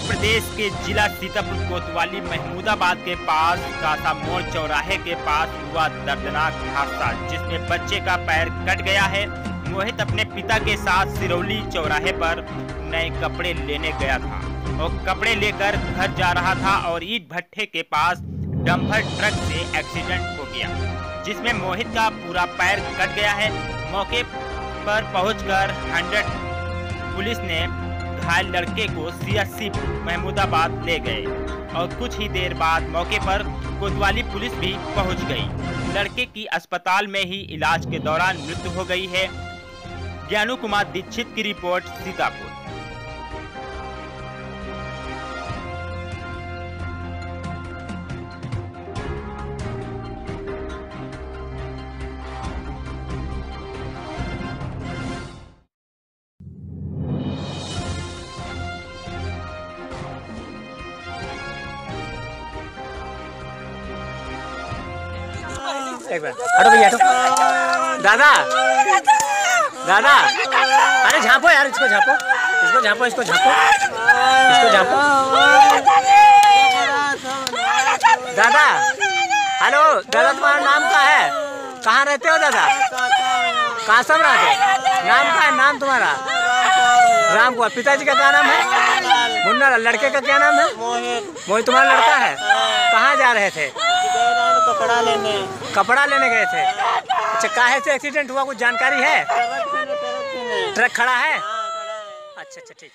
प्रदेश के जिला सीतापुर कोतवाली महमूदाबाद के पास कासा मोड़ चौराहे के पास हुआ दर्दनाक हादसा, जिसमें बच्चे का पैर कट गया है। मोहित अपने पिता के साथ सिरौली चौराहे पर नए कपड़े लेने गया था और कपड़े लेकर घर जा रहा था और ईट भट्ठे के पास डंपर ट्रक से एक्सीडेंट हो गया, जिसमें मोहित का पूरा पैर कट गया है। मौके पर पहुंचकर हंड्रेड पुलिस ने घायल लड़के को सीएससी महमूदाबाद ले गए और कुछ ही देर बाद मौके पर कोतवाली पुलिस भी पहुँच गई। लड़के की अस्पताल में ही इलाज के दौरान मृत्यु हो गई है। ज्ञानू कुमार दीक्षित की रिपोर्ट सीतापुर। एक मिनट हटो भैया हटो दादा। दादा। अरे झापो यार, इसको झापो। इसको झापो इसको झापो। इसको झापो। दादा, हेलो, दादा, तुम्हारा नाम क्या है? कहाँ रहते हो, दादा? कहाँ सब रहते नाम क्या है, नाम तुम्हारा? राम कुमार पिताजी का क्या नाम है? मुन्ना। लड़के का क्या नाम है? मोहित। मोहित, तुम्हारा लड़का है? कहाँ जा रहे थे? कपड़ा लेने कपड़ा लेने गए थे। अच्छा काहे से एक्सीडेंट हुआ कुछ जानकारी है? ट्रक खड़ा है। अच्छा अच्छा ठीक।